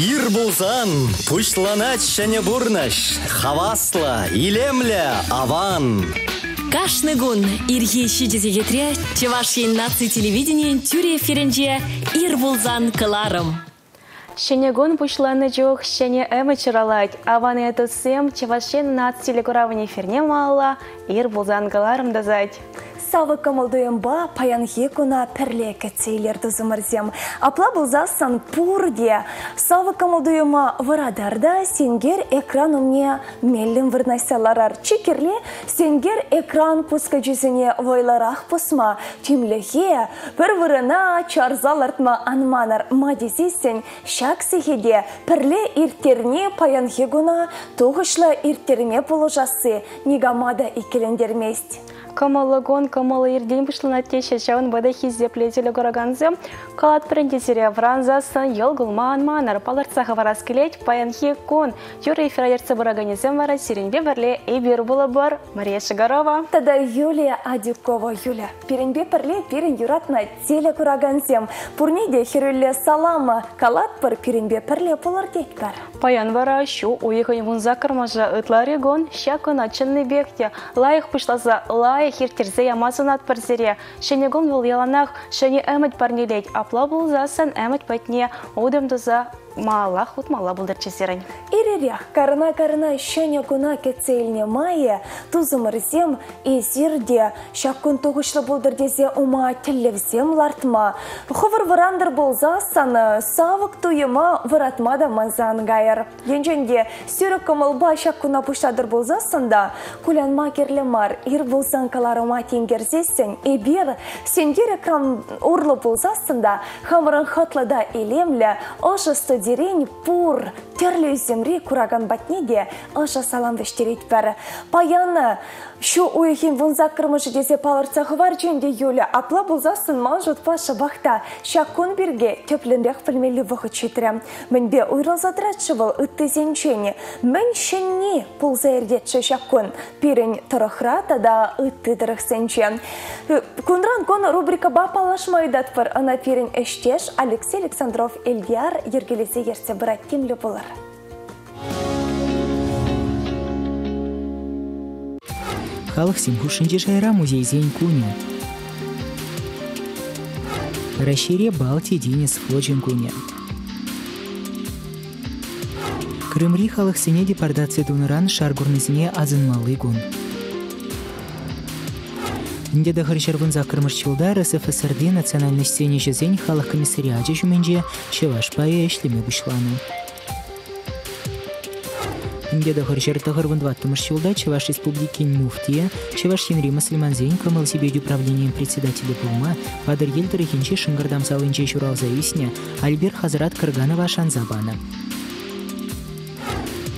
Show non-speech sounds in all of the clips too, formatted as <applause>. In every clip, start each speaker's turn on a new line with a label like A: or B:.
A: Ир булзан, пушланач шәне бурнаш, хавасла, илемля, аван.
B: Кашны гун ирхи шидезегетре Чевашин наци телевидение тюре ференже ир булзан кыларым.
C: Шенегон пушланы жоқ шене әмі чыралайд. Аваны әтусем Чевашин наци телекуравыне ферне мала ир булзан кыларым дазайд.
D: Савы ба паянхи куна пірле кәтсейлерді зымырзем. Апла бұлзасан пурде. Савы варадарда сенгер экран умне меллин вырнайсаларар. Чекерле сенгер экран пуска жүзіне войларақ пусма. Тимлехе бір вырына чарзалартма анманар мадезесен шак сехеде пірле иртерне паянхи гуна туғышла иртерме положасы негамада икелендермест.
C: Камаллагон камалы ерден бұшлына теше жауын бада хизде плетелі ғораганзе, қалат біріндезере вранзасын ел гулман манар паларцаға варас келет паян кон, юры эфира ерцы бұраганезем вара сиренбе бірле эбир бұлы бар Мария Шигарова.
D: Тада Юлия Адюкова Юля. Перенбе пірле перен юратна теле ғораганзем. Пурнеде хирюлле салама калат бір перенбе пірле пулар бар.
C: Паян вара шу уйығы вунза кырмажа ытларегон, шакын ачынны бекте, лайық пышласа лайық Ай хиртерзе ямазынат парзере. Шенегон вол яланах, шене әміт парнелейт. Апла болзасын әміт пәтне одым дұза мала хут мала булдыр чесерен.
D: Ирерях карына-карына шәне гуна кетсейліне майы, тузымырзем эзирде, шаккун туғышлы булдыр дезе ума тіллевзем лартма. Хывыр вырандыр болза саны, савык туйыма выратма да манзан гайыр. Енженде сүйрік кымылба шаккуна пұштадыр болза сында, кулянма керлемар, ир болзан каларыма тенгерзесін, эбир, сендер экран урлы болза сында, хамырын хатлада елемлі, ошысты дерень пур терлі земри кураган батнеде аша салам вештерет бәрі. Паяны Шу уйхин вунза кырмышы десе палырца хывар жөнде юля апла булзасын мал жұтпа шабақта шакун бирге төплінбек пілмелі вұқы четірі. Мінбе уйрылзадыратшы бұл үтті зенчені. Мін шынне пулза ердетші шакун. Пирін тұрықра тада үтті дырық сенче. Кунран кон рубрика ба палашмайдат бар. Ана пирін эштеш Алексей Александров Эльяр ергелесе ерсе бірат кемлі болар.
E: Халық симхушинче шайра музей зейн куня. Расшире Балти Денис Флочин куня. Крымри халық сене депортация дуныран шаргурнызіне азынмалы гун. Инде да харшарвын закырмыш чылдар СФСРД национальный сцене жезень халық комиссариачы жүменже чеваш пая эшлеме бұшланы. Ингеда харчар тахар вандваттымыш жылда Чеваш Республики муфтия, Чеваш Хенри Маслиманзейн камыл себе управлением председателя Пулма, Падыр Елдер Хинчи Шыңгырдам Салынче Шуралза Исня, Альбер Хазрат Кырганова Шанзабана.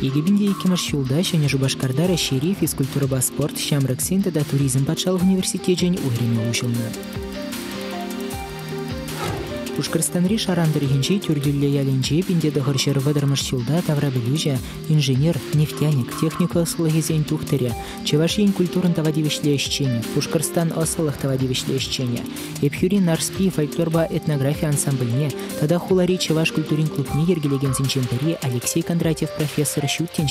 E: Егебинде икимаш юлда және Жубашкарда расшири физкультура ба спорт, шамрак да туризм патшалық университет және уйреме ушылны. Пушкарстанри шарандыр хинчи тюрдюлле яленчи пинде дохаршер вадырмыш чулда тавра білюжа, инженер, нефтяник, техника осылыгезен тухтыря, чевашин культурын тавади вишлещене, Пушкарстан осылых тавади вишлещене, Эпхюри нарспи фольклорба этнография ансамбльне, тада хулари чеваш культурин клубни ергелеген зинчентари Алексей Кондратьев профессор щуттен.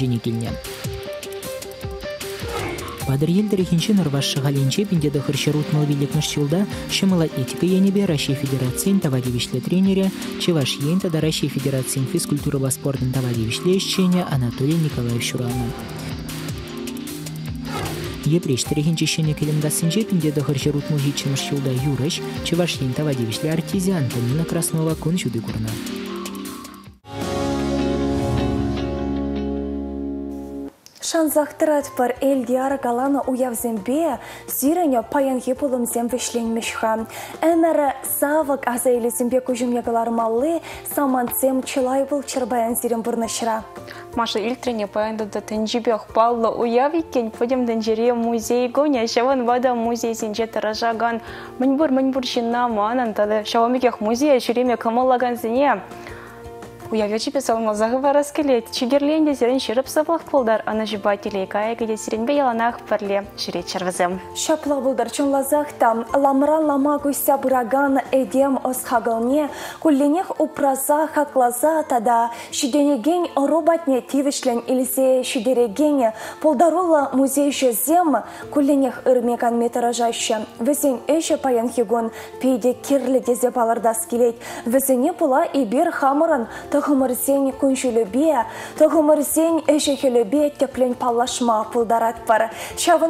E: Падыр елдері хинче нырваш галенче пинде дохыр шерут мылвиликмыш чулда шымыла этика енебе Россия Федерациян тавадивишле тренере, чеваш ен тада Россия Федерациян физкультура ва спортын тавадивишле ищене Анатолий Николаев Шурана. Епреш терехинче шене келемдасынче пинде дохыр шерут мылвичмыш чулда юрыш, чеваш ен тавадивишле артизиан Танина Краснова кун жуды курна.
D: Шанзақтырат пар элдиар галана уявзембе, зирене паянхе пулымзем вишленмешха. Әмәрі савык азайлесембе күжімегалар малы, саманцем чылай был чырбаян зирен бұрнышыра.
C: Маша ильтрене паянды да тенжибех паллы уяв екен, пойдем денжере музей гоня, шаван вада музей сенже таражаган. Мінбір мінбір жинна манан, тады шавамекех музей, жүреме камаллаган зіне. Уявечи песалма заговора скелет. Чигерленде зерен ширып савлах кулдар, ана жиба телейкая геде сиренбе парле ширет чарвазым.
D: Шапла булдар чонлазахта ламра лама гуся бураган эдем осхагалне кулленех упраза хаклаза тада шиденеген робатне тивишлен илзе шидерегене полдарула музей жезем кулленех ырмекан метражаща. Везен эше паян хигон пейде кирле дезе баларда скелет. Везене пула и бир хамырын тұғымырсен күншілібе, тұғымырсен әшекелібе теплен палашма пулдарат бар.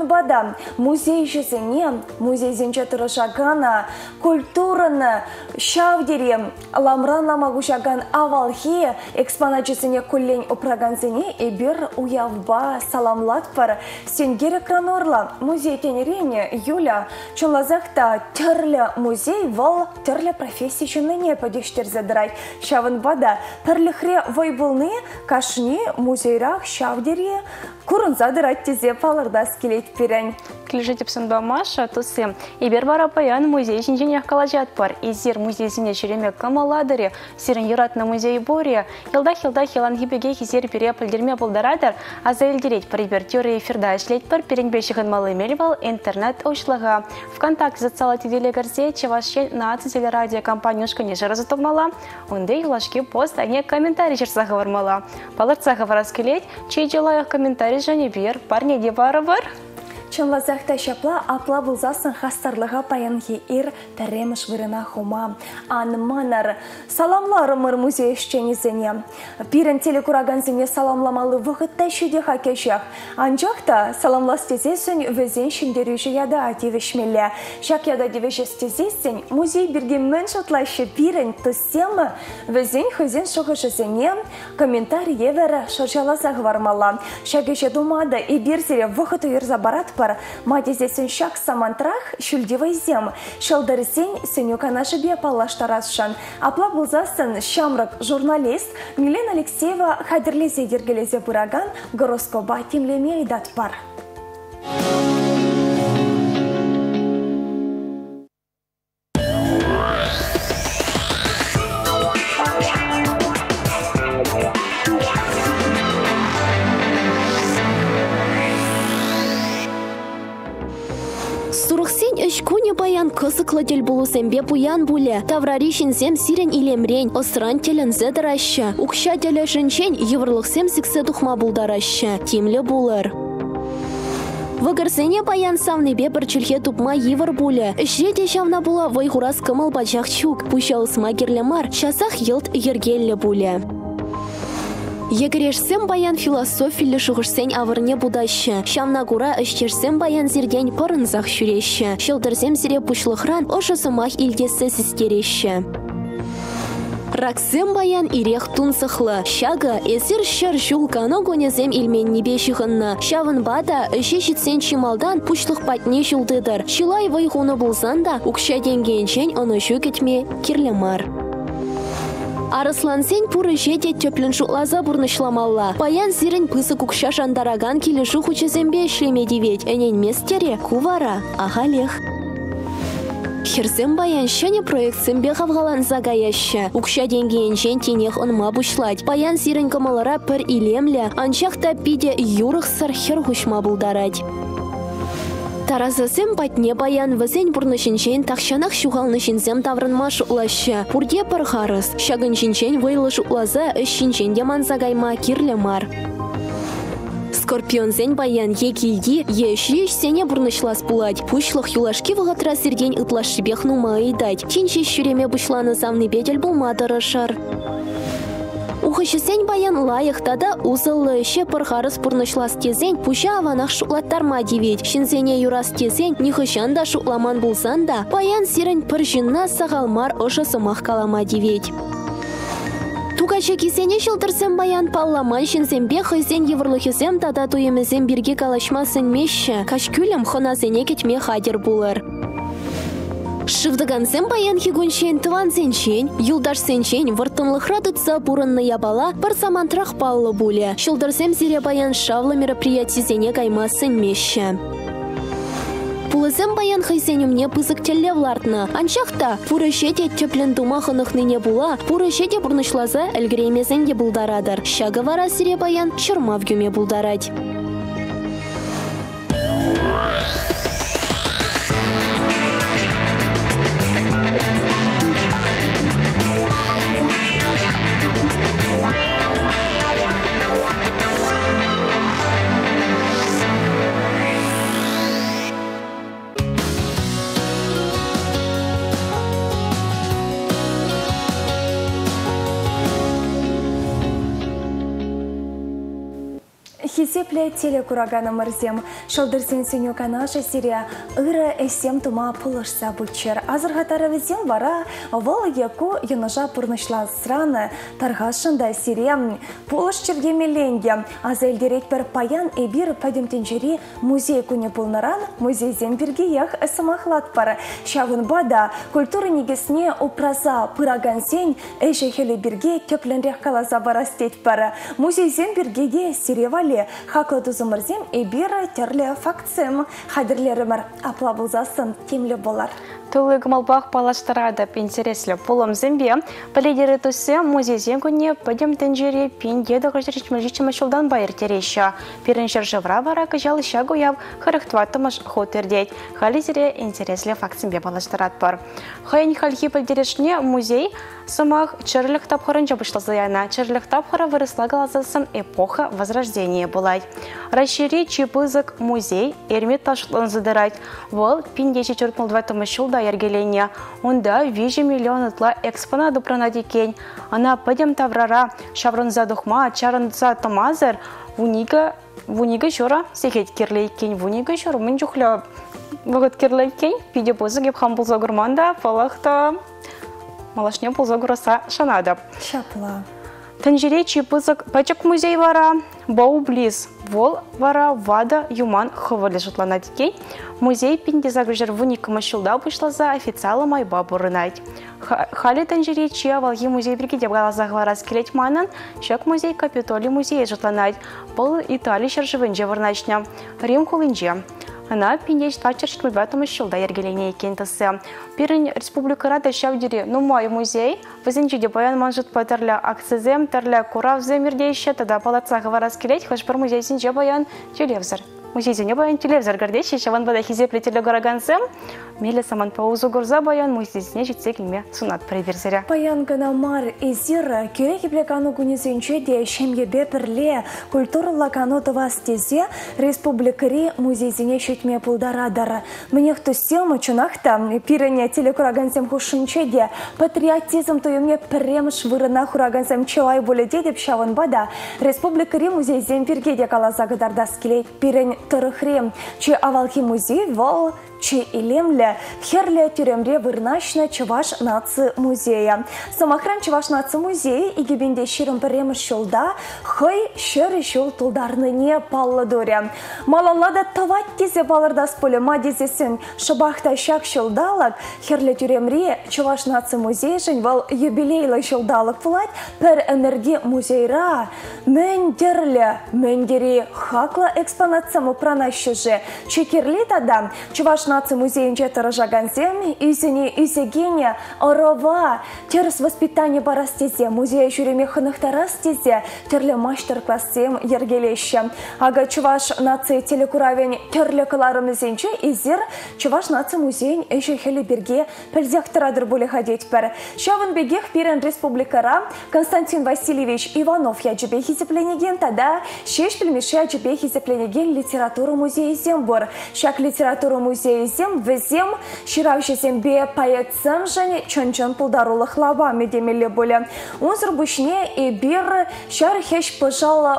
D: бада музей жезене, музей зенче тұрышағана, культураны шавдере ламран ламагушаган авалхи экспоначысыне күллен упраганзене и бир уявба саламлат бар. Сенгер экранорла музей тенерене Юля чулазақта түрлі музей вал түрлі профессия жыныне подештер задырай. Шавынбада пірліхре вайбылны кашни музейрах шавдере Курын задырать тезе палырда скелет перен.
C: Клежи тепсін ба Маша, тусы. Ибер бара паян музей жинженех калажат пар. Изер музей зіне жереме камаладыре, сирен юратна музей боре. Елдах-елдах елан гибеге хизер пере пілдерме болдарадар, аза елдерет прибер тюры эфирда ішлет пар перенбешігін малы мелевал интернет ошлыға. Вконтакте зацала тиделе гарзе, чевашен на теле радио компанияшка не жара затомала. Онде юлашки пост, а не комментарий жерса говормала. Палырца говора скелет, чей комментарий және бер парне де бары бар.
D: Чынлазақта шапла апла бұлзасын хастарлыға паянхи ир тәреміш вырына хума. Анманар саламларымыр музей ішченізіне. Пирен телекураганзіне саламламалы вғытта шуде хакешақ. Анжақта саламлас тезесін візен шындеруші яда ативішмелі. Шак яда девешес тезесін музей бірге мін шотлайшы пирен тұсемі візен хызен шоғышызіне комментарий евері шаржалазақ вармала. Шагеше думады и бірзере вғыты ерза барат пар матезесін шак самантрах шүлдевай зем. Шылдырсен сеню канашыбе палаштарасшан. Апла бұлзасын шамрак журналист Милена Алексеева хадірлесе ергелезе бұраган гороскоба темлеме айдат бар.
B: паян кысыклы тел булусембе пуян буле. Таврари шинсем сирен илемрен, осран телензе дыраща. Укша теле шинчен еврлықсем сиксе тухма булдараща. Тимле булыр. Вăгырсене паян савнепе пірчілхе тупма евір буле. Ішре те була вайхурас кымыл бачах чук. Пущалысма керлемар, шасах елт ергелле буле. Егерешсем баян философилі шығышсен авырне будаща. Шамна кура ішчерсем баян зерден пырынзақ шүреші. Шылдырсем зіре пұшлықран ошы сымақ илдесі сістереші. Раксем баян ирех тунсықлы. Шага эсір шыр жулканы гонезем илмен небе шығынны. Шавын бада үші жітсен чималдан пұшлық патне жылдыдыр. Шилай вайғуны да, ұқша денгеншен оны кетме кирлемар. Арыслан сен пуры жеде төплін шутлаза бұрнышламалла. Паян зирін пысы кукша жандараган келі жуху чезембе шлеме девет. Әнен местере кувара ағалех. Херзем баян шәне проектсембе хавгалан загаяща. Укша денгейін жен тенех онма бушлать. Паян зирін камалара пір илемле, анчақта пиде юрық сар хер хушма булдарать. Таразысым патне баян візен бұрнышыншен тақшанақ шуғалнышынсем таврынма шуқлашы. Пурде пархарыс, шагыншыншен вайлы шуқлаза үшшіншен деман загайма кирлі мар. Скорпионзен баян екилди ешреш сене бұрнышлас булать. Пушлық юлашки вғатра сірден ытлашшыбех нума ыйдать. Тинче шүреме бұшланы замны бедель болмады рашар. Ухышысен баян лайықта да узылы ше пырғарыс бұрнышлас тезен пуша аванақ шуклаттарма девет. Юрас тезен нихышан да шукламан булсан да баян сирен пір жинна сағалмар ошысымақ калама девет. Тугача кисене шылтырсем баян палламан шинсембе хызен еврлыхесем тада туемезем бирге калашмасын мешші. Кашкүлем хонасене кетме хадер булыр. Шывдыгансем баян хигуншен тыван сенчен, юлдаш сенчен выртынлыхра тытса бурынны ябала бір самантрах паллы буле. Шылдырсем зире баян шавлы мероприятизене каймасын меші. Пулызем баян хайсенюмне пызык телле влартны. Анчахта пуры шете теплен дума хынықныне була, пуры шете бурнышлаза әлгіремезен де булдарадыр. Шага вара баян чырмав гюме.
D: Хисепле телекурагана мырзем. Шалдырсен сеню канаша сирия ыры эсем тума пулышса бучер. Азыргатары візем вара вол яку юножа пурнышла сраны таргашында сирия пулыш чергемеленге. Азелдерек бір паян эбир падемтенчери музей куне пулнаран музейзен бирге ях эсамахлат пара. Шагын бада культура негесне упраза пыраган сен эше хеле бирге тепленрек каласа барастет пара. Музейзен биргеге сирия вали хаклы тузымырзем терле факцем хадірлерімір апла бұлзасын темлі болар.
C: Тулы гмалбах палаштырады интереслі полом зембе, полидері тусы музейзен күнне пөдем шылдан байыр бара хотердет. Хализере интереслі бар. Хайын пілдерешне музей заяна. Чырлық тапхыра вырысла эпоха возрождения булай. Расшири ергелене. Онда вижи миллион ытла экспонат упранадикен. Ана пыдем таврара, шаврынза духма, чарынза тамазыр, вунига вунига жора сехет кирлейкен, вунига жора мын жухля вагыт кирлейкен, пиде бозы геп хам болза гурманда, палахта малашне болза гураса шанада.
D: Шапла.
C: Танжире чипызык пачак музей вара, бау близ, вол вара вада юман хывали жытлана дикей. Музей пинде загружер вуник машылда за официала майба бурынайт. Хали танжире чия валги музей бригиде галаза гварас келет манан, шак музей Капитолий музей жытланайт. Бұл Италия шаржывынже варначня, Рим хулынже. Ана пиндеш тачарш кульбатым шылда ергелене екен тысы. Пирин республикара да шавдири нумай музей, візінчі де баян манжыт патырля акцизем, тәрля курав земірде еще тада палаца гаварас келет, хаш бір музейсін же баян телевизор. Музейсіне баян телевизор гардеші, шаван бада хизепле теле гарагансем, мелі саман паузу гурза баян музейсіне жетсе келме сунат приберзере.
D: Баян гана мар изир, кюре киплекану кунесенче де шемге пірле, культурла кану тывас республикари музейсіне шетме пулдарадар. Мне хто сем чунахта, пирене телекурагансем хушынче де, патриотизм туюмне премш вырына хурагансем чылай боле де деп шаван бада, республикари музейсен пирге де каласа гадардас келей, пирен тұрықрем, че авалхи музей вол чи илемле херле тюремре вырнашна чаваш наци музея. Самахран чаваш наци музея игебенде ширым піремір шылда хой шыры шыл не паллы доря. Малалада тават тезе балырдас полема дезесін шабахта шак шылдалак херле тюремре чаваш наци музей жын вал юбилейлы шылдалык пулать пір энерги музейра мендерле мендери хакла экспонатсамы пранащыжы. Чекерли тада чаваш наци музейінче тұрыжагансем, үйсіне үйсегене, орова, теріс воспитание барастезе, музей жүреме хынықтарас тезе, түрлі мастер-классем ергелеші. Ага чуваш наци телекуравен түрлі кыларымызенче изер чуваш наци музейін әші хелі берге пілзектірадыр боле хадет бір. Шавын бегех пирен республикара Константин Васильевич Иванов яджібе хизепленеген тада шеш пілмеші яджібе хизепленеген литература музейі зембор. Шак литература музейі Везем, везем, ширавшесем бе паятсам және чончон пулдарулы хлава медемелі боле. Унзыр бушне и бир шар хеш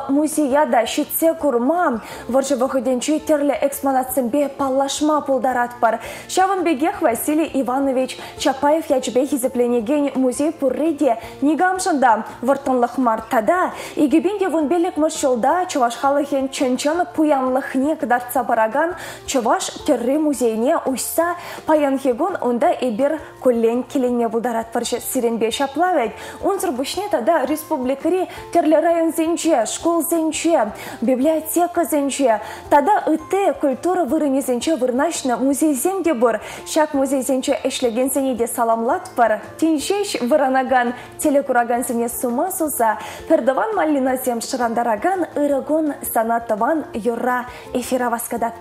D: музея да шитсе курма. Варжы выходенчу терлі экспонатсым бе паллашма пулдарат бар. Шавын бегех Василий Иванович Чапаев ячбе хизепленеген музей пурреде нигамшында вартынлық мартада. Игебенде вон белек мұршылда чуваш халыхен чончон пуянлық не кадарца бараган чуваш терри музей
F: музейне ұшса, паян хегон онда эбер коллен келене бұлдарат паршы сиренбе шаплавет. Унзыр бұшне тада республикари терлі район зенче, школ зенче, библиотека зенче. Тада ыты культура вырыне зенче вырнашны музей земде бұр. Шак музей зенче эшлеген зенеде саламлат пар. Тиншеш выранаган телекураган зене сума суза. Пердаван маллина зем шырандараган ырыгон санатыван юра эфира васкадат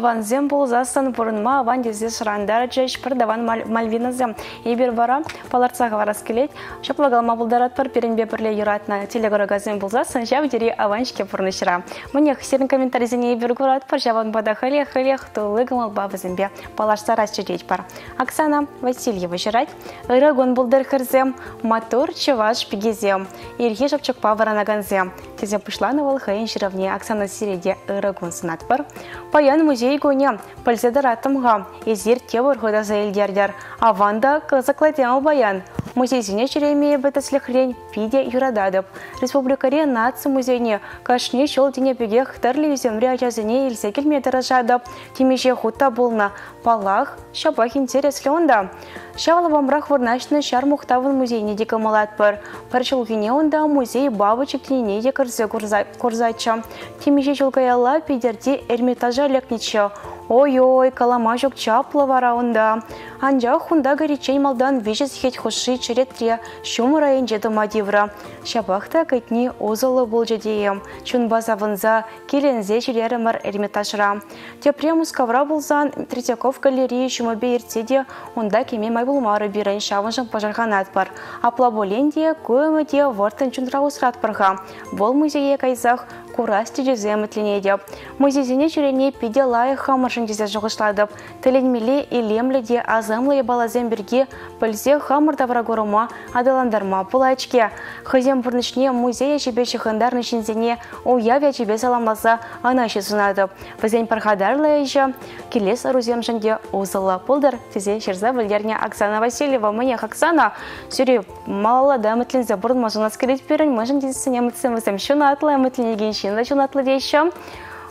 F: пар.
C: Таванзем болзасын бұрынма аван дезе шырандар жеш пір даван мальвиназем. Ебір бара паларцаға варас келет. Шаплагалма бұлдарат пір перенбе бірле юратна телегорагазем болзасын жав дере аваншке бұрнышыра. Мне хсерін комментаризіне ебір көрат пір жаван бада халі халі хтылы гымал бабызымбе паларсарас жедет бар. Оксана Васильева жырать. Ирагон бұлдар хырзем, мотор чеваш пигезем. Ирге жапчықпа варанаганзем. Тезе пышланы вал хайын жыравне Оксана Сиреде Ирагон сынат бар. Паян музей гоне пыльзедар атымға, езер тевір хода заэлдердер. Аванда кызықлатен баян. Музейзіне черемее бітісліхрен пиде юрададып. Республикаре нация музейне кашне шол дене пеге хтарлы земре ажазіне елсе келмеді ражадып. Темеше хута болна палах, шабах интереслі. Шавалы вамрах варнашны шар мухтавын музейне декі малат бір. Парчылгіне онда музей бабычык тенене де кірзе курзача. Темеше жылғаялла пидерде эрмитажа лекнече. Ой-ой, калама жоқ чаплы вара онда. Анжа хунда горячень малдан вижес хет хуши черетре шум район жеді мадивра. Шабақта кайтни озылы бол жедеем. Чун базавынза келензе жилері мар эрмитажра. Тепре мускавра болзан Третьяков галерея шумабе ертеде онда кеме майбулмары бирен шавынжын пожарханат бар. Апла боленде көміде вортын чундра усрат парга. Бол музее кайзах курасти жүзем деп. Музейзіне жүрене пиде лайы хамыршын дезе жұғышладып. Тіленмелі илемлі азымлы балазем бірге пілзе хамыр таврагорыма адаландарма пулачке. Хызем бұрнышне музей жебе шығындар нышынзене уявя жебе саламласа анашы сунады. Бізен пархадарлы ежі келес арузем жынде узылы пулдар тізе шерза вілдерне Оксана Васильева. Мне Оксана сүре малала да мүтлінзе бұрын мазунас келет берін mëжын дезісіне мүтсім візім шуна атлы мүтлінеген шын атлы дейші.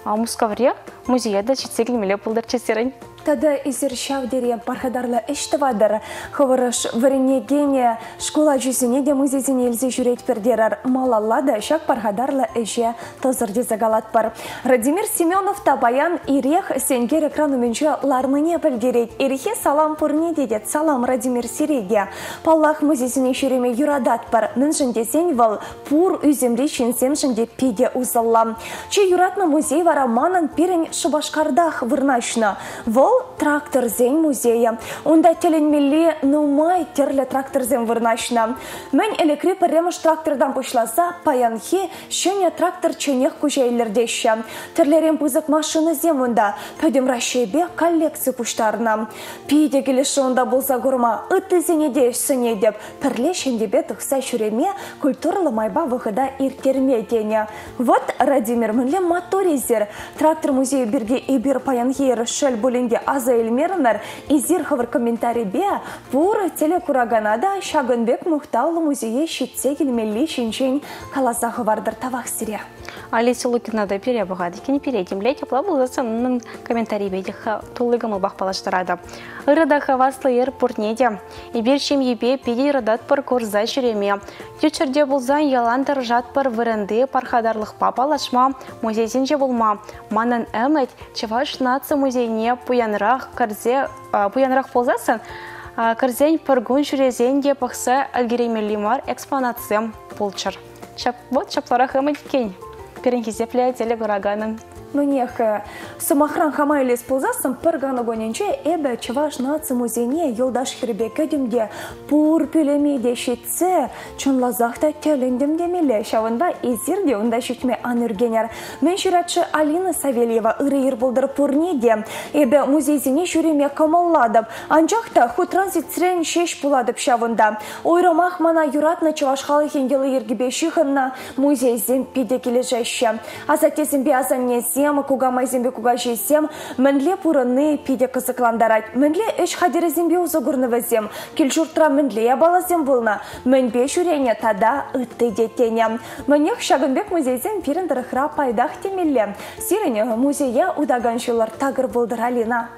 C: Мускавре музейда читсегіл меле пулдар чесерін.
D: Тада изер шавдере пархадарлы іштівадыр. Хывырыш вірінегене школа жүзіне де музейзіне елзе жүрет пердерар малаллады шак пархадарлы эше тозырде загалат бар. Радимир Семенов та баян ирех сенгер экран үменші лармыне білгерет. Ирехе салам пұрне дедет. Салам Радимир Сиреге. Паллах музейзіне жүреме юрадат бар. Міншінде сен вал пур үземре шинсем жінде пиде узаллам. Че юратны музей вара манын пирен шыбашкардах вырнашны. Вол трактор зен музея. Онда теленмелли нумай терле трактор зен вырнашна. Мен элекри премыш трактордан пушласа, паянхи шене трактор ченех кужейлердеща. Терлерен пызык машина зен онда. Пөдем рашебе коллекция пуштарна. Пиде келеші онда болса гурма, ыты зенеде сыне деп. Пірле шендебе тұқса шүреме культуралы майба выхода иртерме дене. Вот Радимир Мэнле моторизер. Трактор музей бірге ибир паянхи бөлінде аза элмернер изир хавар комментарий бе пур телекураганада шагынбек мухтаулы музее шитсе келмелли шинчен каласа хавардыр тавах сире.
C: Алиса Лукина да пере бұғады. Кені пере демлет, апла бұл засынның комментарий бейді тулығымы бақпалаштырады. Ырыда хаваслы ер пұрнеде. Ибер шем ебе педе ырыдат пыр көрза жүреме. Тючерде бұлзан ялантыр жат пыр вырынды пархадарлық папалашма, музейзен же болма. Манын әмет, чеваш нация музейне пуянрақ кірзе, пуянрақ болзасын, Кірзен пыргун жүрезен де пақса әлгеремелімар экспонациям болчыр. Чап, вот чаплара хымыт кен. Перенкизепле телегураганын
D: Мнех самахран хамайлес пулзасым пырганы гоненче эбе чываш наци музейне йолдаш хирбе кедимде пур пелемеде шитсе чунлазахта телендем демеле шавында изирде унда шитме аныргенер. Мен ширатчы Алина Савельева ырыйыр болдыр пурнеде эбе музейзине шүреме камалладып. Анчақта ху транзитсрен шеш буладып шавында. Ойрамах мана юратна чываш халы хенгелы ергебе шихынна музейзен пиде кележеще. Азатезімбе азаннесі сем, куга майзембе куга жесем, мінле пурыны пиде кызыкландарать. Мінле эш хадерезембе узагурны вазем, кельчуртра мінле ябалазем болна, мінбе шурене тада ытты детене. Мінех шагынбек музейзем пирендіріхра пайдах темелле. Сирене музея удаганшылар тагыр болдыралина.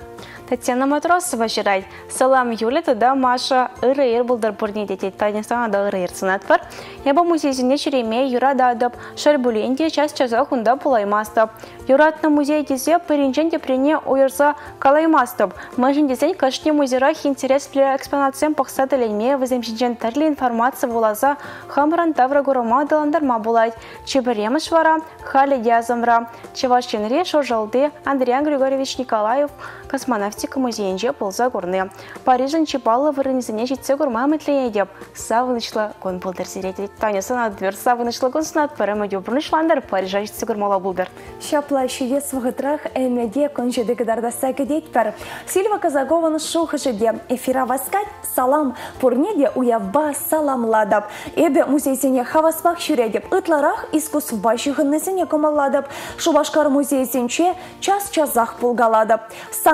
C: Татьяна Матросова жирай. Салам Юля, туда Маша ырыр булдар бурни детей. Таня сана да ырыр сынат бар. Яба музейзіне шереме юра дадып, шар бүленде час часа хунда пулаймастып. Юратна музей дезе пыринчен депрене ойырса калаймастып. Мәжін дезен кашне музейрах интерес для экспонациям пақса дәлелме віземшінчен тәрлі информация болаза хамран тавра гурама даландарма булайт. Чеберемыш вара, хали дязамра. Чевашченре шожалды Андриан Григорьевич Николаев космонавтика музейінже болза көрні. Парижын чипалы вырынызіне жетсе көрма мәтлейе деп, савынышлы кон болдыр зереті. Таня санат двер савынышлы кон сынат пәрімі дебірнішландар Парижа жетсе көрмала болдыр.
D: Шапла шие свағытрах әмеде конжеды кадарда сәкедет пір. Сильва Казагованы шух жеде эфира васкать салам пурнеде уявба саламладып. Эбе музейсене хаваспақ шүредеп, ытларах искусва шығыннесене комаладып, Шубашкар музейсенче час-часах пулгаладып.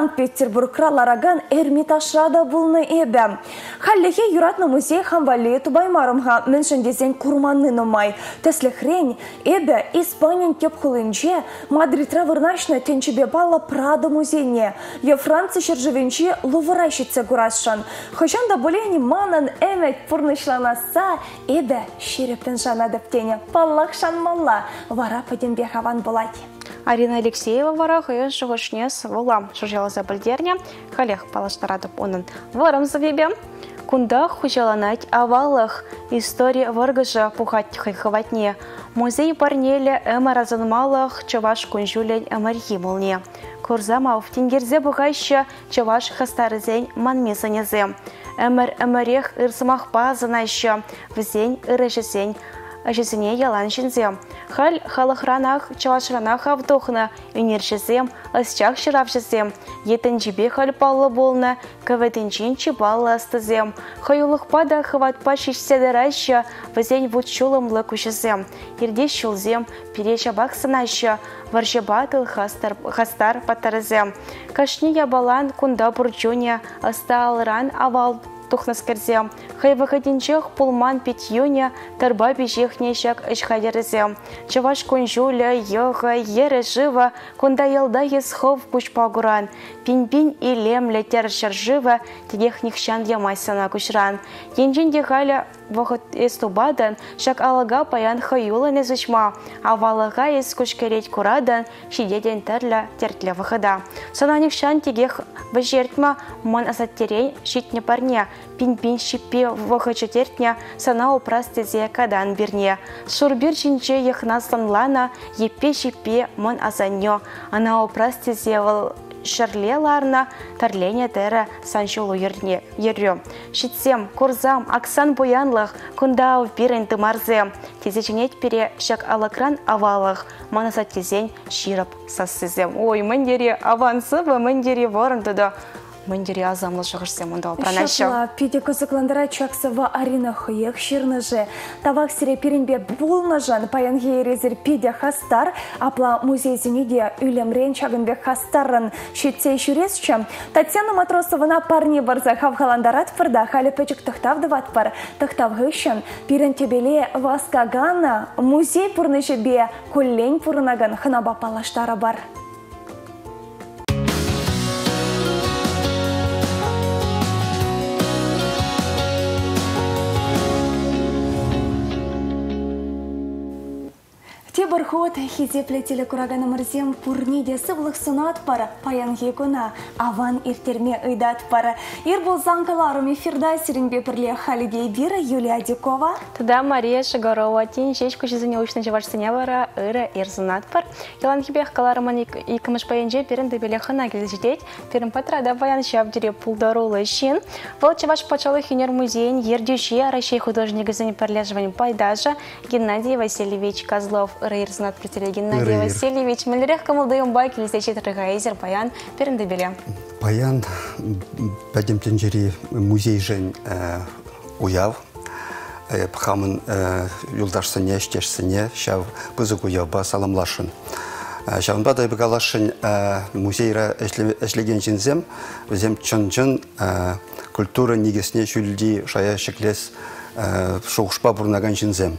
D: Санкт-Петербургра лараган Эрмитажрада булны эбе. Халлехе юратны музей хамвали тубаймарымға меншіндесен курманны нумай. Теслехрень эбе Испаниян кеп хулынче Мадридра вырнашны тенчебе бала Прада музейне. Е Франция шержевенче лувырайшице. Хышан да болени манан эмет пурнышланаса эбе шерептен жана дептене. Паллах шан малла. Вара паденбе хаван болать.
C: Арина Алексеева вара хыйын шығышне сывылам шыжаласа білдерне, халех палаштаратып оның варым завебе. Кунда хужаланать авалах история варгыжа пухать хайхаватне. Музей парнеле эма разанмалах чаваш кунжулень эмархимулне. Курзамав тенгерзе бұғайшы чаваш хастарызен манмесанезе. Әмір әмірех ырсымақ базынайшы, ырышысен әжесіне ялан жінзе. Хал халықранақ чалашранақ авдохна үнершізем, ысчақ шыравшызем, етін жібе хал палы болна, көведінчен чыбалы астызем. Хайулықпа да хыватпа шешседірайшы, візен вуд шулымлы күшізем. Ерде шулзем, хастар. Кашни ябалан кунда тухнаскерзе. Хай выходинчех пулман питьюня, тарба бежехне шак ышхадерзе. Чаваш кунжуля, йога, ере жива, кунда елда есхов пучпагуран. Пин-пин и лемле тер шаржива, тегех нихшан ямайсана кушран. Енжин дехаля вахот эстубадан, шак алага паян хаюла не зучма, а валага ес кушкереть курадан, шидеден терля тертле выхода. Сана нихшан тегех вожертма, ман асаттерень, щитне парня, пин-пин щипе вахача тертня, сана упрас тезе кадан бирне. Шурбир чинче ехна санлана, епе щипе ман асаньо, ана упрас тезе вал шарлеларна тарлене тәрі санчулу ерне еррё. Шитсем, курзам, аксан буянлых, кундау пирен тымарзе. Тезеченет пере шак алакран авалых, манаса тезен ширап сассызем. Ой, мендере авансы, мендере ворын туды. Мендере азамлы шығышсем, онда пранашы.
D: Шапла, пиде кызыкландыра чаксыва арина хыек ширны же. Тавак сире пиринбе булны жан паянге ерезір пиде хастар, апла музей зенеде үлемрен чагынбе хастарын шетсе шүресчі. Татьяна Матросована парни барза хавхаландарат пырда халі пөчік тұқтавдыват пар. Тұқтав ғышын пирін тебеле васкагана музей пұрны жебе көллен пұрынаган хынаба палаштары бар. Тебір ход хизепле телекураганы мырзем пурниде сывлық сунат пара паян гекуна аван иртерме ыйдат пара. Ир бұл занкаларым эфирда сиренбе Халидей Бира Юлия Дикова.
C: Туда Мария Шагарова тин күшізіне научный жавашсыне бара ыры ирзунат пар. Ялан хибех каларыман икымыш паянже перін дебеле хына келзетет. Перін патрада баян шабдире пулдарулы шин. Вол чаваш пачалы хинер музейн ердюши Россия художник изын перлежвань пайдажа Геннадий Васильевич Козлов ырайыр знат претеле Геннадий
G: Ырайыр.
C: Васильевич. Мілірек кымылдайым бай келесечет рыгайзер баян перінді беле.
G: Баян бәдем тенжери музей жен э, уяв. Э, Пхамын юлдашсыне, штешсыне, шав бызык уявба саламлашын. Э, Шавынба да бгалашын музейра эшлеген жинзем, өзем чын-чын э, культура нигесне шүлді шая шеклес э, шоғышпа бұрнаган жинзем.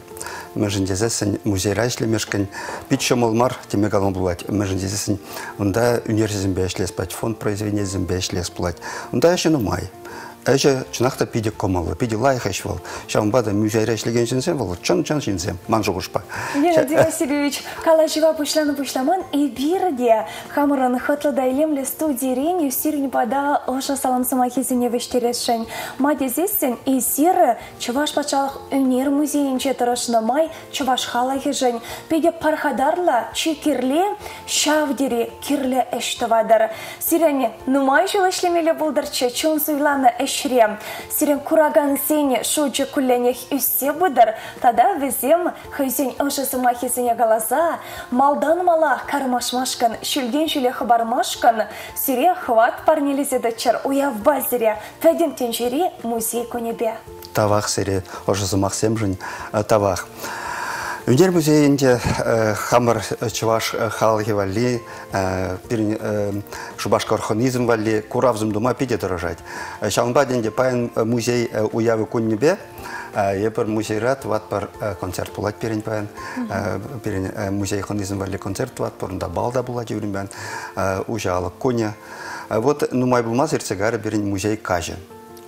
G: Мәжіндезесін музейра эшлемешкен бит шамалмар темек алын булать. Мәжіндезесін онда университетін бәшлес бәт, фонд произведения бәшлес булать. Онда әшін умай. Әже чынақта пиде комалы, пиде лайық әшвал. Шамбада музейра эшлеген жинзем, вал чын-чын жинзем, ман жоғышпа.
D: Геннадий Васильевич, кала жива пушланы пушламан и бирде хамырын хытлы дайлемле студии ренью сирни бада оша салам самахизине вештерешень. Мадезесен и сиры чуваш пачалых өнер музейінче тұрышны май чуваш хала хижень. Педе пархадарла чи кирле шавдери кирле эштывадар. Сирене нумай жылышлемеле булдырчы чун суйланы эшрем. Сирен кураган сене шуджы кулленех үссе бұдыр. Тада візем хызен оша самахизине галаза, малдан мала кармашмашкан, шүлген шүле хабармашкан, сире хват парнелезеді чыр уяв базире, фәдем тенжери музей конебе.
G: Тавах сере ошысы мақсем жын э, тавах. Өнер музейінде э, хамыр чуваш э, халги вали, э, пирин э, шубашка орхонизм вали, куравзым дума пиде дорожать. Шалынба денде паян музей уявы куннебе, Епер музейрат ват пар э, концерт булат перен паян, перен музей орхонизм вали концерт ват пар, да балда булат юрин бән, ужалық коня. Вот нумай булмаз ерцегары берен музей кажы.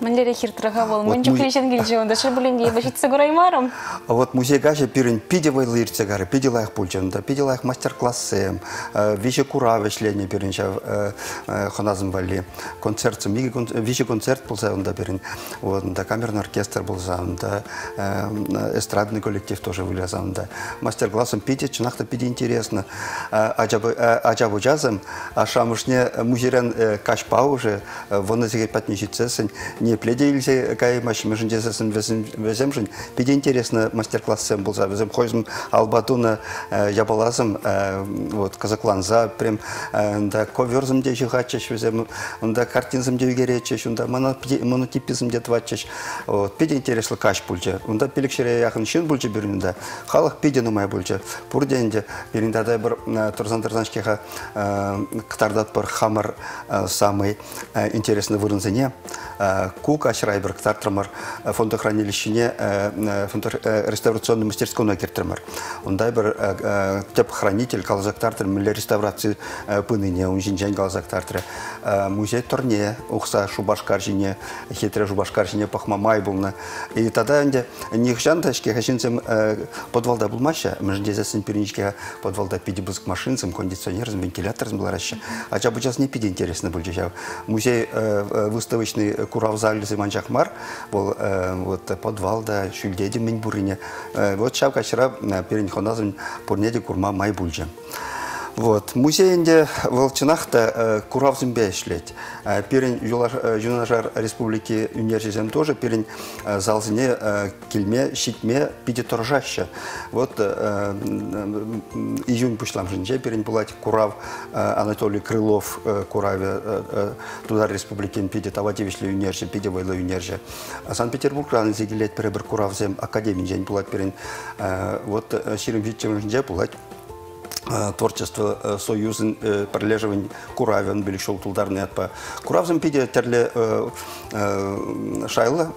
C: Мендере хиртрага бол. Мен жүклешен келже онда ше бүленге башитсе гураймарым.
G: А вот музейга же пирин пиде вайлы иртсе гары, пиде лайх пульчанда, пиде лайх мастер-классем, више кура вешлене пирин ша хоназым вали, концерт, миги више концерт болса онда пирин, вот, да камерный оркестр болса, онда эстрадный коллектив тоже вылеза, онда мастер-классом пиде, чынақта пиде интересно, ажабы жазым, а шамышне музейрен кашпа уже, вон эти патничицесен, не пледелисе каймаш, мы же десесен веземжин, пиде интересно мастер-классем болса, везем хойзым албатуна ябалазым, вот, казакланза, прям, да, коверзым де жихачеш, везем, да, картинзым де вегеречеш, да, монотипизм де твачеш, вот, пиде интересно каш пульча, да, пиликшере яхын шин пульча биринда, халық пиде нумай пульча, пурденде, биринда да бір турзан турзаншкеха ктардат бір хамар самый интересный вырынзыне, кук ашрайбер ктартрамар фондохранилищене реставрационный мастерскую кертірмір. Ондай бір теп хранитель калазактартыр мүлі реставрация пыныне, он жинжен калазактартыр. Музей турне, ухса шубашкар жине, хитре шубашкар жине пахмамай болны. И тогда энде нихжан ташке хашинцем подвалда булмаша, мы дезесін перенчке подвалда пиди бызк машинцем, кондиционерзем, вентиляторзем булараща. А ча сейчас не пиди интересно жав. Музей выставочный курав зале Зиманчахмар, был вот подвалда, шульдеди мен бурине. Вот чав качара перенхоназым пурнеди курма май бульджа. Вот. Музейінде Волчынақта Куравзым бәйшлет. Перен Юнажар Республики университетем тоже перен залзіне келме, шитме, пиде торжаща. Вот июнь пушлам жинже перен булать Курав Анатолий Крылов Кураве туда Республикен пиде Таватевишле университет, пиде Вайлы университет. Санкт-Петербург раны зегилет перебір Куравзем академия жен булать перен вот Ширим Витчевым жинже булать творчество союзын прилеживань куравен били шол тулдарны атпа куравзым пиде терле шайла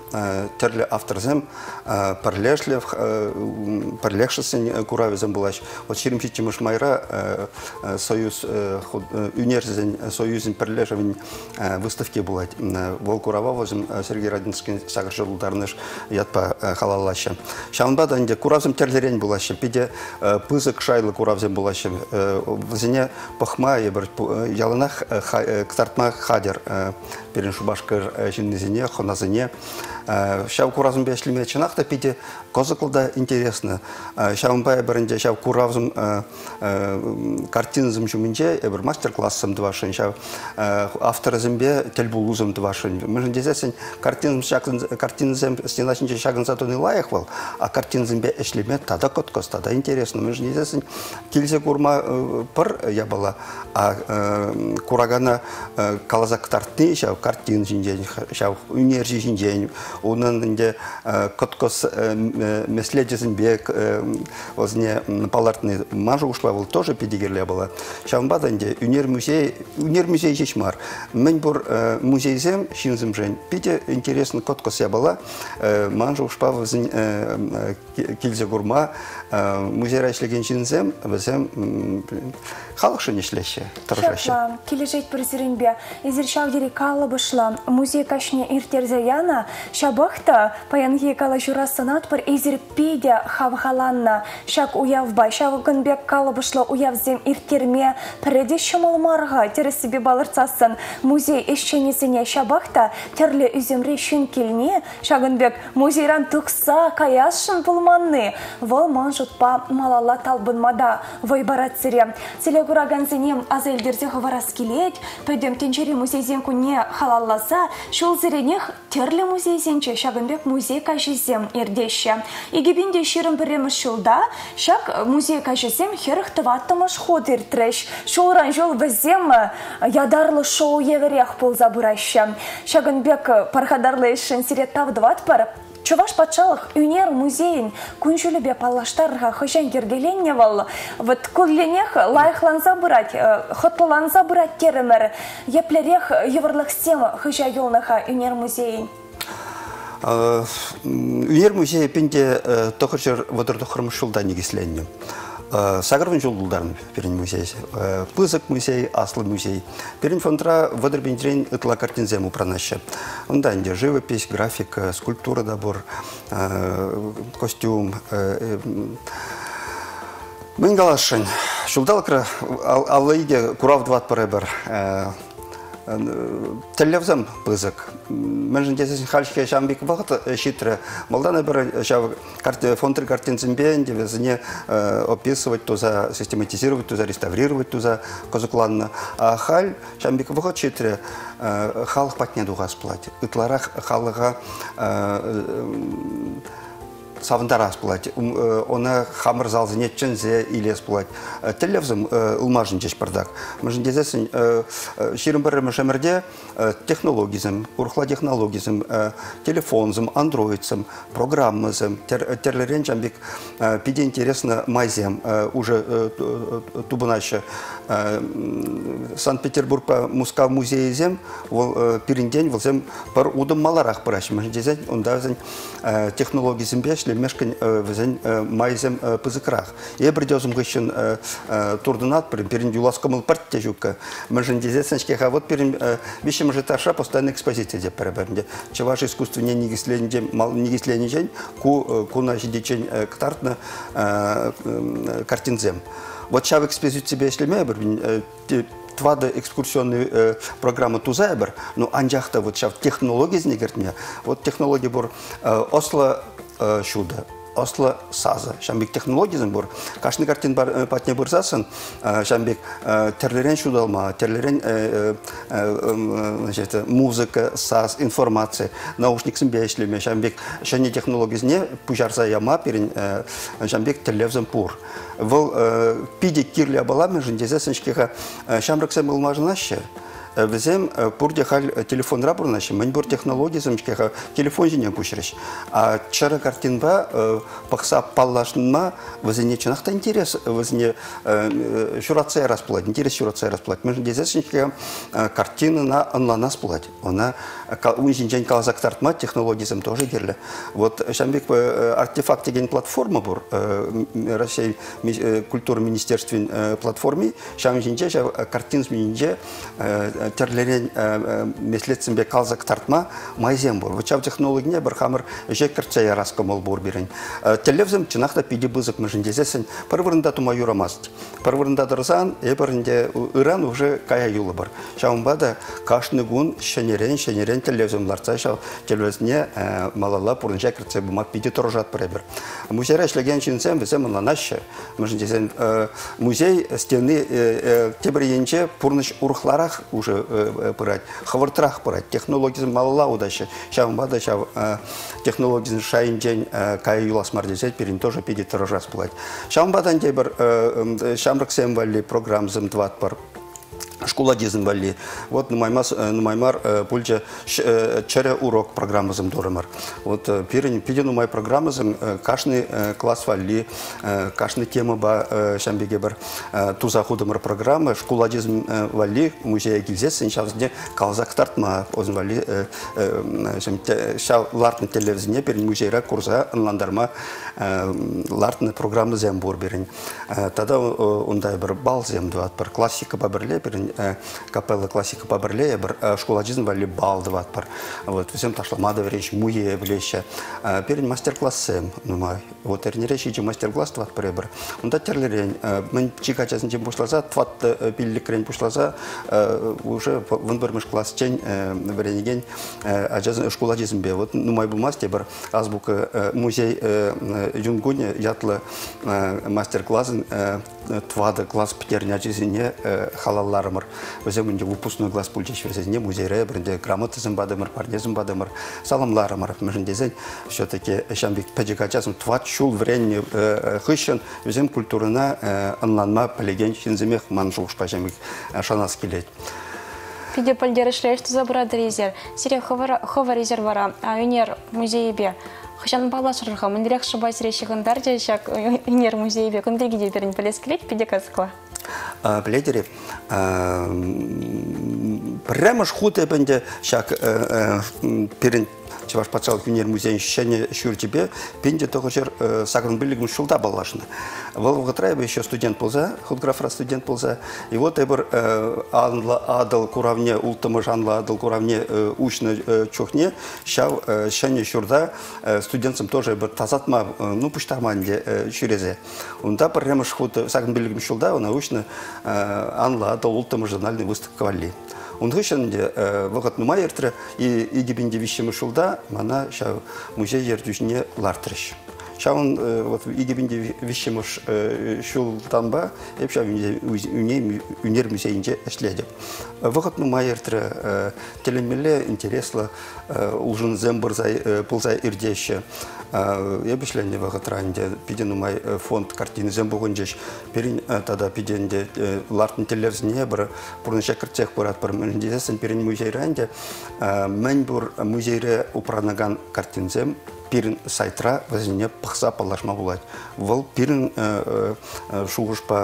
G: терле авторзем прилежлев прилежшесен куравезем булаш вот ширим чимыш майра союз университет союзын прилеживань выставке булать. Вол курава возым Сергей Радинский сагыршы тулдарныш ятпа халалаша шанба инде куравзым терлерен булашы пиде пызык шайлы куравзем булаш візіне пахма ебір ялынақ ктартма хадер перен шубашкар жиннезіне хоназыне. Шау куразым бешлеме чынақта пиде козықылда интересно шау бай бірінде шау куравзым картинзым жүмінже ебір мастер-классым двашын шау авторызымбе тел булузым двашын мы дезесен картинзым стеначынче шагын затоны лайық был а картинзымбе эшлеме тада коткос тада интересно мы дезесен келсе курма пыр я была а курагана калазак тартны шау картин жинжен шау унержи жинжен onun инде коткос меследесин бек озне палартны мажу ушла был тоже педигерле была. Шамбада инде унер музей унер музей жешмар мен бур музейзем шинзем жен пиде интересно коткос я была мажу ушпа возин килзе гурма музей рашлеген шинзем безем халық шын ишлеше тұржашы
D: кележет президентбе, изір шавдері калы бұшла, музей кашне иртерзе яна, шабақта паянги кала журасынат бір изір пейде хавхаланна, шак уявбай, шавгынбек калы бұшла уявзем иртерме, піреді шымылмарға тересібе балырцасын, музей ешченесіне шабақта терлі үземре шын келне, шагынбек музейран тұқса каяшын пұлманны, вол манжутпа малала талбынмада, вайбарат сире. Телегураганзенем аз елдерде хаварас келет, пөдем тенчери музейзен күнне халалласа, шул зеренех терлі музейзенче шагынбек музей кашизем ердеші. Егебінде ширым біреміш шулда, шак музей кашизем херх тываттымыш ход иртреш. Шулран жол візем ядарлы шоу еверех пулза бураща. Шагынбек пархадарлы ешін сирет тавдыват пар, Чуваш патшалық үнер музейін күншілі паллаштарға хыжан кергеленне вал. Вот күлленех лайықланса бұрат, хотлыланса бұрат керімір. Еплерех еврлық сем хыжа елныха үнер музейін.
G: Үнер музей пенде тоқыршыр вадырды құрмышылда негесленне. Сагарвын жолдулдарын перен музей, Пызык музей, Аслы музей. Перен фондра выдырбендрен ытла картинзем упранаще. Онда инде живопись, графика, скульптура добор, костюм. Мен галашын, шулдалкра аллайге курав дват паребер телевзем пызык. Мен десен хальшке шамбик вакыт шитре. Молдан бер шав карте фонтр картинцембе девезне описывать туза, систематизировать туза, реставрировать туза козыкланны. А халь шамбик вакыт шитре халық патне дугас платит. Итларах халыга савындарас булать. Оны хамыр залзы нетчензе илес булать. Телевзым улмажын жеш бардак. Мыжын дезесін ширим бір мышамырде технологизм, урхла технологизм, телефонзым, андроидзым, программызым, терлерен жамбик пиде интересно майзем уже тубынашы Санкт-Петербург Мускав музейзем ол пирінден волзем бір удым маларақ бұрашы. Мыжын дезен онда технологизм бешлі Э, келмешкен э, візен э, майзем пызыкрах. Е бірдезім ғышын турдынат бірін, перін юласқа мыл парт а вот перед дезесеншке хавот перін вишем же таша постоянно экспозиция деп пәрібәрінде. Чеваш искусственне негісленде, мал негіслене жән, ку, ку наш дичень, ктартны картинзем. Вот сейчас шав тебе если бір, твады экскурсионный э, программа тузайбер, но ну, анжахта вот сейчас технологии технология знегертне. Вот технологии бур э, Осло шуда. Осло сазы. Шамбек технологизм бур. Кашны картин бар патне бурсасын. Шамбек терлерен шудалма, терлерен музыка, саз, информация, наушниксын бешлеме. Шамбек шане технологизне пужарса яма перин шамбек телевзен пур. Вол пиде кирле баламы жіндезесін шкеха шамрыксен булмажынашы. Візем пурде хал телефон рабурнаши, мен бур технология замшкеха телефон жине кушреш. А чара картинба пахса паллашнма візене чынақта интерес, візене шурация расплат, интерес шурация расплат. Мен картина на онлайна сплат. Она унжин жен калазак тартма технологизм тоже дерлі. Вот шамбек артефакт деген платформа бур, Россия культура министерствен платформе, шам жинже картин жинже терлерен меслетсінбе қалзак тартма майзем бұр. Вычав технология бір хамыр жекіртсе яраска мол бұр берін. Телевзім чынақта пиде бұзық мүжіндезесін пырвырында тума юрамаст. Пырвырында дырзан, ебірінде ыран уже кая юлы бар. Шаумба да кашны шенерен, шенерен телевзім ларца шау телевізіне малала пұрын жекіртсе бұмақ пиде тұржат бір ебір. Музейра ішлеген чинсем бізем ұланашы. Мүжіндезен музей стены тебір енче пұрныш урхларах уже пырать. Хавартрах пырать. Технологизм малала удача. Шам бада шав технологизм шайын день кай юлас мардезет перин тоже пиди торожас плать. Шам бадан дебір шамрак сем вали программзым дват пар школа дезін бәлі. Вот нумаймар пульча чәрі урок программазым дорымар. Вот пирен пиден нумай программазым кашны класс вәлі, кашны тема ба шәмбеге бір туза худымыр программа, школа дезін вәлі музея килзесін шавзіне калзак тартма озын вәлі шав лартын телевизіне перен музейра курса ынландарма лартын программа зем бур берін. Тада ондай бір бал зем дуат, бір классика ба бірле берін капелла классика поберлея бір школа жизнь вали балды ват бар вот всем ташламада врещ муе блеща перед мастер классы нумай вот эрнереш ичи мастер класс ват бар бір онда терлерен мен чикачасын чем бушлаза тват пиллик крен бушлаза уже вон бірміш класс чен вренеген ажазын школа жизнь бе. Вот нумай булмасте бір азбука музей юнгуне ятлы мастер классын твады класс петерня жизне халалларымыр өзем инде выпускной класс пульчеш версезне музейре бірінде грамотасын бадымыр парнезін бадымыр саламларымыр мүжіндезен все таки шамбек пәжекачасын тват шул врен хыщын. Өзем культурына ынланма пілеген шинземех манжулшпа шамбек шанас келет.
C: Пиде пальдер ишлеш забрады резер. Сире хова резервара, а юнер музейбе. Хышан балашырға, міндірек шыбай сире шығындар же шак юнер музейбе. Күндегі де берін пілес келет, пиде казықла.
G: Біледері, прямо ж хуте бенде шак перін чеваш патшалық өнер музейін шәне шүртебе пенде тоғы жер сағын білігім шулда балашны. Вол вғытрай еще студент болса, худграфра студент болса, и вот эбір анла адыл куравне, ултымы жанла адыл куравне учны чухне, шау шәне шүрда студентсым тоже бір тазатма, ну пуштарманде шүрезе. Унда бір ремыш худ сағын білігім шулда, она учны анла адыл ултымы журнальный выставка валли. Ундышында вақыт нума ертірі и игибінде вишемі шулда мана музей ертүшіне лартырыш. Шаун вот игибінде вишеміш шулданба еп ша үне үнер музейінде эшледі. Вақыт нума ертірі телемеле интереслы улжын зембырзай пылзай ирдеші. Я бішленде вақыт ранде пиден умай фонд картины зембуғын жеш. Перин тада пиденде лартын телерзіне бір бұрын шәкіртсек бұрат бір міндесін перин музей ранде. Мен бұр музейре упранаган картинзем пирин сайтра возіне пықса палашма болады. Вол пирин шуғышпа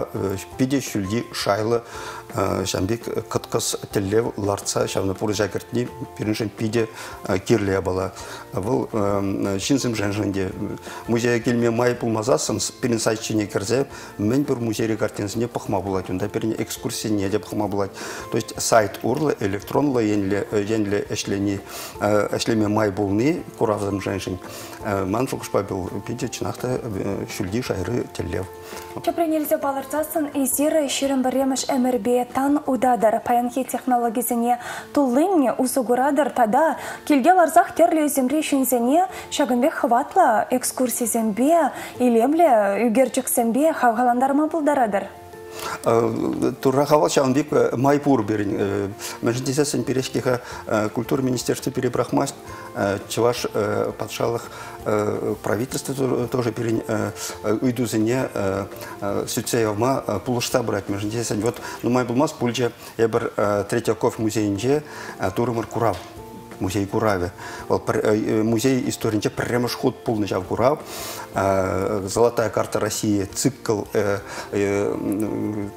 G: пиде шүлді шайлы шамбек кыткыс теллев ларца шавны пуры жакертни пириншен пиде кирле бала. Вол шинсим женженде музей келме май пулмазасын пирин сайтчине керзе мен бір музей картинсіне пықма болады. Онда пирин экскурсия не деп пықма болады. То есть сайт урлы электронлы енле енле май булны куравзым женжен. Ман шуғышпа бил пиде чынақта шүлді шайры теллев.
D: Чепренелзе балыртасын изиры ширин біреміш әмірбе тан удадар паянхи технологизіне тулынне узугурадыр тада келге ларзақ терлі земре шынзене шагынбек хватла экскурсизембе илемле үгерчіксембе хавғаландарма бұлдарадыр.
G: Турахавал Шаунбек Майпур берин. Мәждесесен перешкеха культура министерства перебрахмаст, чеваш патшалық правительство тоже перен уйдузыне сүтсеевма пулышта брать. Мәждесен вот ну май булмас пульче ебір Третьяков музейінже турымыр курав музей Кураве. Музей историнче прямо шход полный жав Курав. Золотая карта России цикл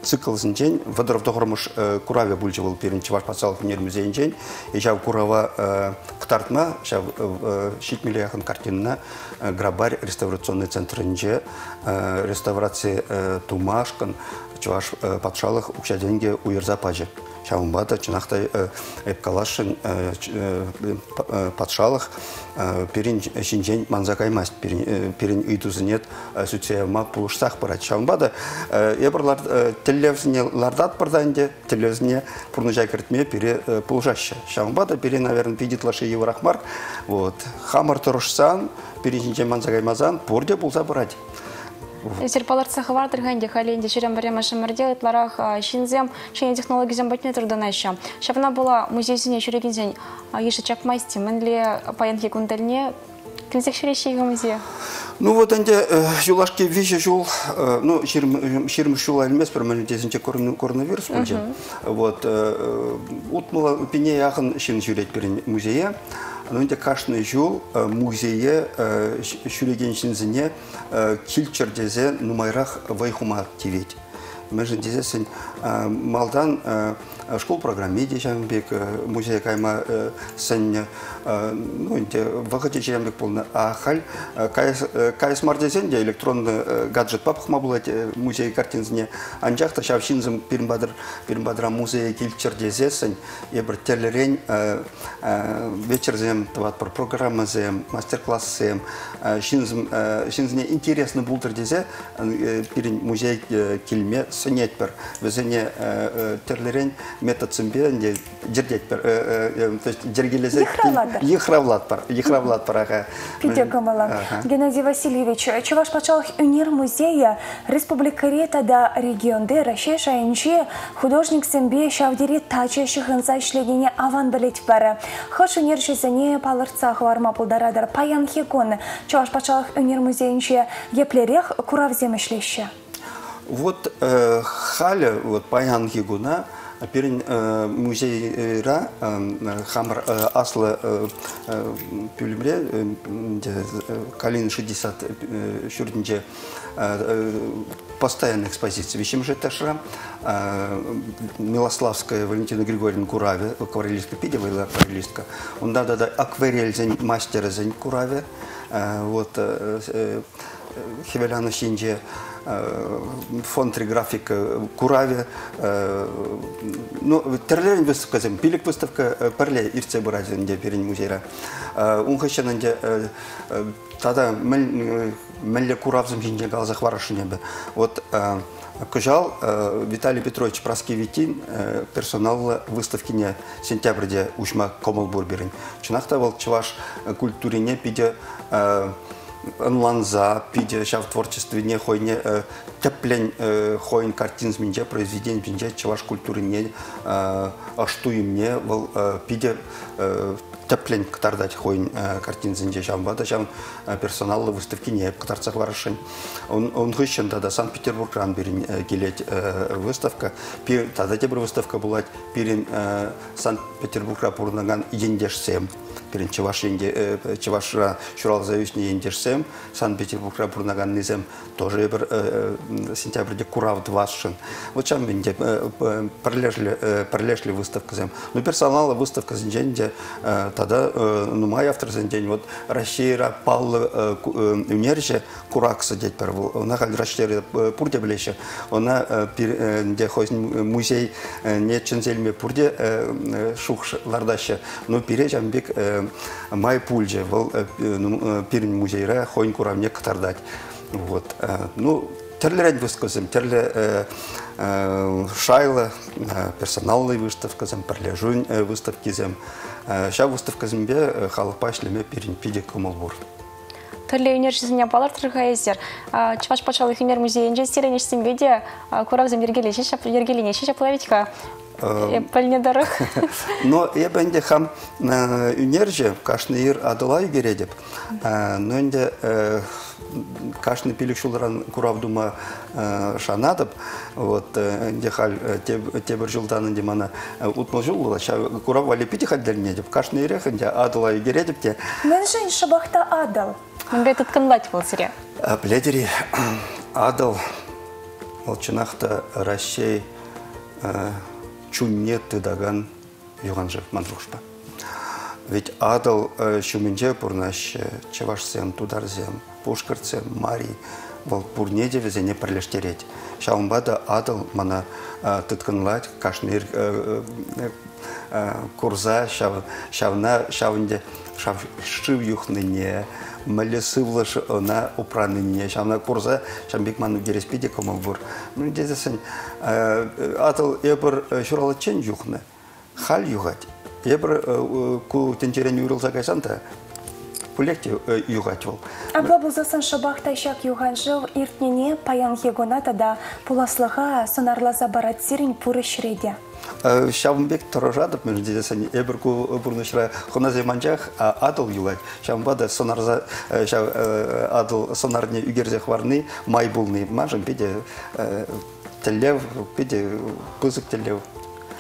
G: цикл зинчен Водоров дохормыш Кураве бульче был перенче ваш пацалов музей музейнчен. И жав Курава ктартма жав шит миллиахан картинна Грабарь реставрационный центр инче реставрация Тумашкан чуваш патшалық укшаденге уйырза. Шаумбада чынақтай эпкалашын патшалық перин шинжен манзакаймас перин үйдузынет сүтсеяма пулышсақ барат. Шаумбада ебірлар телевізіне лардат барданде телевізіне пұрны жай кіртме пере пулышашы. Шаумбада пере, наверное, пидитлашы еврахмар. Вот. Хамар тұрышсан, перин шинжен манзакаймазан, пұрде бұлза барат.
C: Серпалар цеховар тырганде халенде шерем барема шамарде итларах шинзем шине технологизем батне трудanaşa. Шапна была музейсине шурегинзен еші чакмайсти мінле паянки кундальне кінсек шерешегі музей.
G: Ну вот энде жулашки виже жул, ну ширм шул элмес бір мен тезинче коронавирус болчу. Вот утмала пине яхын шин жүрет берин музейе. Нөнде кашны жол музейе шүреген шинзіне килчер дезе нумайрақ вайхума тивет. Мәжін дезесін малдан школ программе дежамбек музей кайма сәнне ну инде вақыт дежамбек болны а хал кайс мардезен де электронный гаджет папхма булат музей картинзіне анжақта шав шинзым пирмбадыр пирмбадра музей килчер дезесін ебір терлерен вечерзем тават бір программа зем мастер-класс зем шинзым шинзіне интересно булдыр дезе пирин музей килме сөнет бір өзіне терлерен метод сымбе не жердет бір то есть жергелесе ехравлат бар ехравлат бар аға
D: Пиде. Геннадий Васильевич, Чуваш Пачалых Унир музея Республика Ретада регионды Рашей Шайынчи художник Сембе Шавдери Тача Шихынса ишлегене аван білет бары. Хош унир жизіне палырца хварма пулдарадар паян хекон. Чуваш Пачалых Унир музейінче еплерех куравзем ишлеші.
G: Вот э, халя, вот паян хигуна, Пирин музейра хамр аслы пүлімре калин 60 шүрдінже постоянная экспозиция. Вещим же ташра Милославская Валентина Григорьевна Кураве, акварелистка, пидева или акварелистка. Он да да да акварель мастера за Кураве. Вот Хевеляна Шинже фонд графика Кураве. Ну, терлерин выставка зем, пилик выставка парле ирце буразин де перен музейра. Он хащан де тада мәлле Куравзым жинже галзах варашыне бе. Вот Кыжал Виталий Петрович Праскевитин персонал выставкине сентябрьде ушма комыл бурберин. Чынақта бол чываш культурине пиде онланза, пиде творчестве не хойне теплен хойн картин зминже произведение бинже чываш культурине аштуимне бол пиде тәплен кытардать хойн картин зинже жамбада жам персоналлы выставки не кытарцах варышын. Он хыщен да Санкт-Петербургран берин келет выставка. Пир тада те выставка булат пирин Санкт-Петербургра пурнаган ендешсем. Пирин чеваш енде чеваш шурал зависни ендешсем. Санкт-Петербургра пурнаган низем тоже бір сентябрьде курав двашын. Вот чам бинде прилежли прилежли выставка зем. Ну персонала выставка зинженде тада нумай автор день вот Россия паллы үнерже кураксы дет бар бул она хал Россия пурде билеше она де хозин музей не чензелме пурде шухлардашы ну пире жамбек май пульже был пирин музейра курамне кытардать вот ну терлерен выскозым терле шайлы персоналный выставка зем перлежун выставки зем Ша выставка зімбе халықпа ішлеме перін пиде көмілбұр.
C: Түрлі өнершізіне балар тұрға ездер. Чываш пачалық өнер музейінже стерен ішсінбе де көрағзым ергелене шеші плавитка. Пәліне <laughs>
G: Но я бәнде хам үнерже кашны ир адылай кередіп. Но енді кашны пилик шулран куравдума шанадып вот де хал те бір жылдан инде мана утмал жыл була ша курав вали пити хаддельне деп кашны ирех инде адыла игере деп те.
D: Мен жин шабахта адал.
C: Мындай туткынлать бол сире.
G: Бледери <clears throat> адал. Волчынахта Россия чунне тыдаган юганжев мандрушпа. Ведь адал шуминже пурнаш чевашсем тударзем пушкарце мари вол пурнеде везене перлештереть. Шаумбада адал мана тыткынлать кашнир курза шавна шавнде шав шив юхныне мәлі сывлыш она упраныне шавна курза шамбек ману гереспиде кому бур. Ну дезесен атал ебір шуралачен юхны хал югать. Ебір ку тенчерен юрылса кайсанта пулекте югать ол.
D: Абла бұлзасын шабақта шак юған жыл иртнене паян егоната да пуласлыға сынарлаза барат сирин пуры шреде.
G: Шавымбек тұрыжадып, мен дедесен ебір ку бұрнышыра құна земанчах адыл югать. Шавымбада сонарза адыл сонарне үгерзех варны май булны. Мажын педе теллев, педе пызык теллев.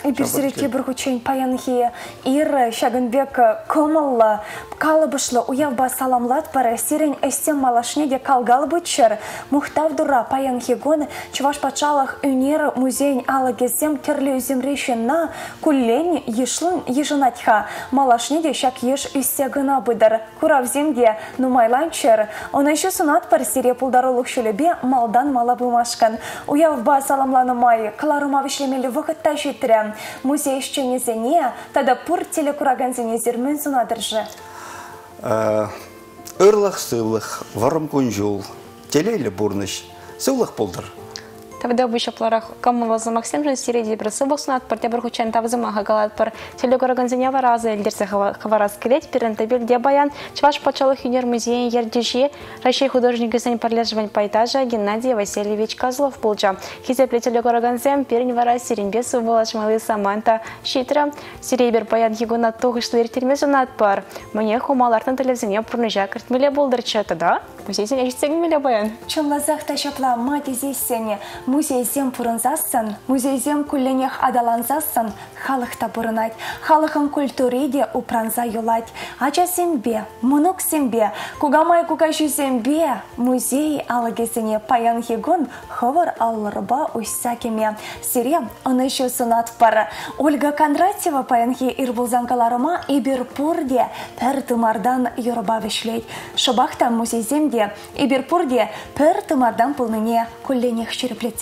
D: Эпирсиретке бір күчен паянхи ир шагынбек комалла калыбышлы уявба саламлат пара сирен эстем малашне де калгал бычыр мухтав дура паянхи гон чуваш пачалах үнер музейн ала кезем терлі үземрешен куллен ешлын ежынатха малашне де шак еш үссе гына быдыр курав земде нумайланчыр онайшы сунат пар сире пулдарылық шүлебе малдан мала бумашкан уявба саламланымай каларыма вишлемелі вақытта жетірі музей ишченезене тада пур телекураганзене зермен сунадыржы.
G: Ырлах сылых, варым кунжул, телейлі бурныш, сылых болдыр.
C: Тогда бы еще пларах кому вас Максим же середи брасы бокснат пар тебр хучан тавзыма хагалат пар телегорганзиня варазы элдерсе хаварас келет перентабель де баян чваш почалых юнер музей ердежи Россия художник сын парлежвань пайтажа Геннадий Васильевич Козлов булджа. Хизепле телегорганзем перень вара сиренбесу волашмалы Саманта Шитра сирейбер баян хигуна тугышлы ертермезунат пар. Мне хумалартын телевизионе пурныжа кыртмеле болдырчы да? музейсен эшсең меле баян.
D: Чынлазақ та шапла мати зейсене музейзем пұрынзасын, музейзем күлленех адаланзасын, халықта бұрынайт. Халықын культуриде упранза юлать. Ача сенбе, мұнық сенбе, кугамай кугашу сенбе, музей алыгесіне паян хигун ховар аллырба уйса кеме. Сире, оны шу сунат пар. Ольга Кондратьева паянхи ирбулзанкаларыма Иберпурде пәр юрба вишлейт. Шабахта музейземде Иберпурде пәр тымардан пулныне кулленех череплетсе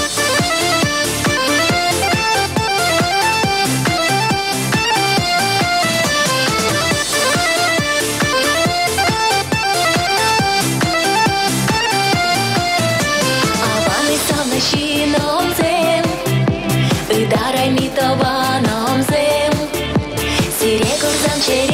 F: magic.